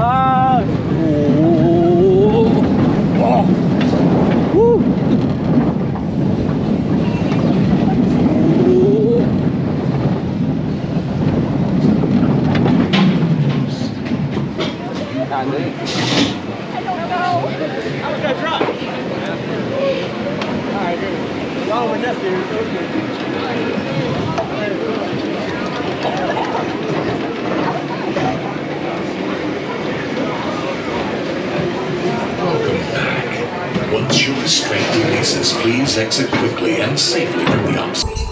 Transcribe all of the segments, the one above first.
Ah! Oh! Woo! I don't know. I was gonna drop. Alright, good. Y'all were nothing. Restraint releases, please exit quickly and safely from the obstacle.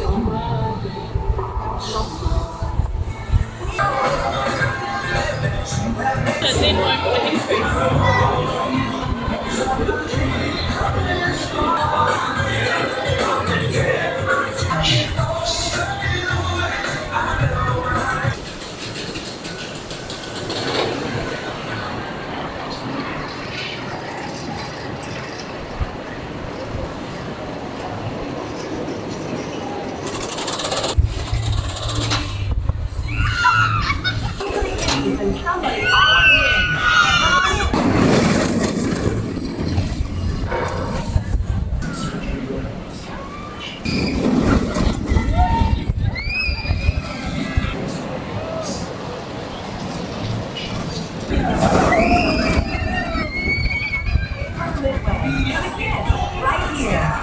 Looks like you're